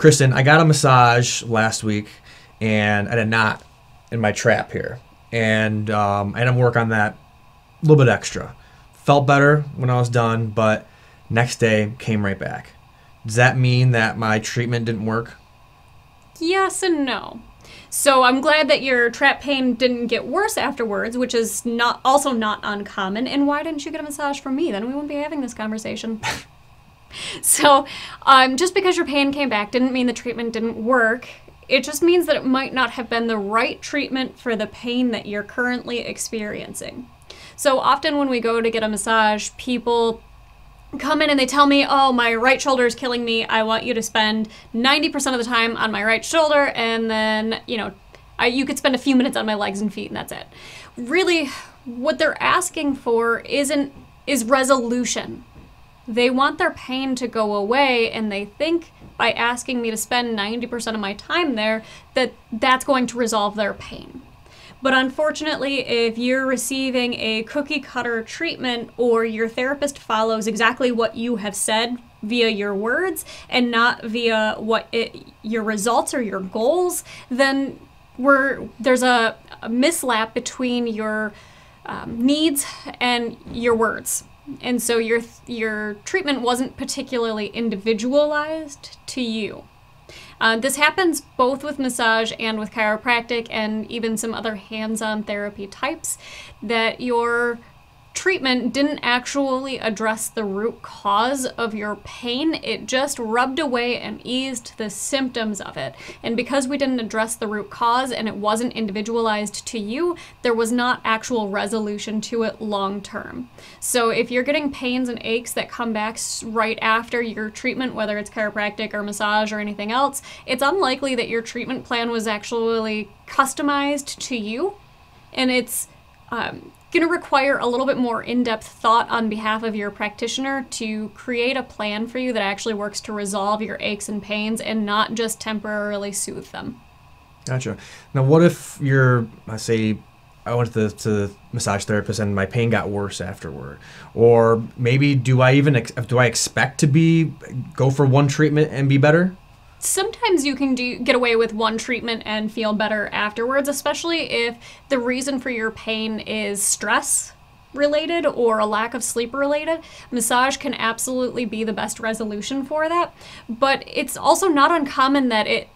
Kristen, I got a massage last week, and I did not in my trap here, and um, I had to work on that a little bit extra. Felt better when I was done, but next day came right back. Does that mean that my treatment didn't work? Yes and no. So I'm glad that your trap pain didn't get worse afterwards, which is not also not uncommon. And why didn't you get a massage from me? Then we wouldn't be having this conversation. so, um, just because your pain came back didn't mean the treatment didn't work. It just means that it might not have been the right treatment for the pain that you're currently experiencing. So often when we go to get a massage, people come in and they tell me, oh, my right shoulder is killing me. I want you to spend 90% of the time on my right shoulder, and then, you know, I, you could spend a few minutes on my legs and feet, and that's it. Really, what they're asking for isn't is resolution. They want their pain to go away, and they think by asking me to spend 90% of my time there that that's going to resolve their pain. But unfortunately, if you're receiving a cookie cutter treatment or your therapist follows exactly what you have said via your words and not via what it, your results or your goals, then we're, there's a, a mislap between your um, needs and your words. And so your your treatment wasn't particularly individualized to you. Uh, this happens both with massage and with chiropractic and even some other hands on therapy types that your treatment didn't actually address the root cause of your pain. It just rubbed away and eased the symptoms of it. And because we didn't address the root cause and it wasn't individualized to you, there was not actual resolution to it long term. So if you're getting pains and aches that come back right after your treatment, whether it's chiropractic or massage or anything else, it's unlikely that your treatment plan was actually customized to you. And it's um, going to require a little bit more in depth thought on behalf of your practitioner to create a plan for you that actually works to resolve your aches and pains and not just temporarily soothe them. Gotcha. Now, what if you're, I say, I went to the, to the massage therapist and my pain got worse afterward, or maybe do I even do I expect to be go for one treatment and be better? Sometimes you can do get away with one treatment and feel better afterwards, especially if the reason for your pain is stress related or a lack of sleep related. Massage can absolutely be the best resolution for that, but it's also not uncommon that it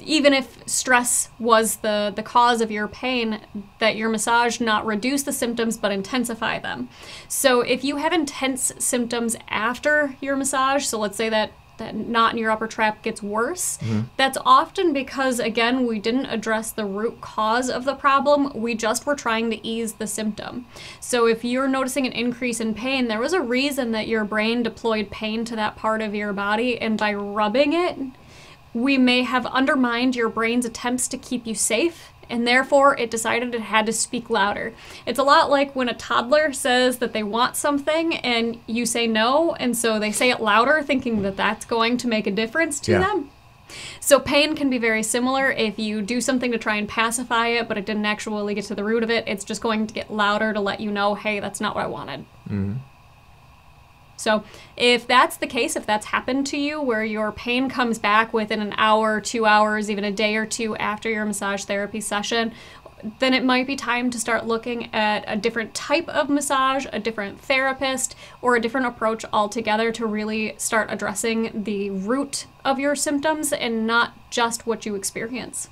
even if stress was the, the cause of your pain, that your massage not reduce the symptoms but intensify them. So, if you have intense symptoms after your massage, so let's say that that knot in your upper trap gets worse, mm-hmm. that's often because, again, we didn't address the root cause of the problem. We just were trying to ease the symptom. So, if you're noticing an increase in pain, there was a reason that your brain deployed pain to that part of your body, and by rubbing it, we may have undermined your brain's attempts to keep you safe and therefore it decided it had to speak louder. It's a lot like when a toddler says that they want something and you say no, and so they say it louder, thinking that that's going to make a difference to yeah. them. So, pain can be very similar. If you do something to try and pacify it, but it didn't actually get to the root of it, it's just going to get louder to let you know, hey, that's not what I wanted. Mm-hmm. So, if that's the case, if that's happened to you where your pain comes back within an hour, two hours, even a day or two after your massage therapy session, then it might be time to start looking at a different type of massage, a different therapist, or a different approach altogether to really start addressing the root of your symptoms and not just what you experience.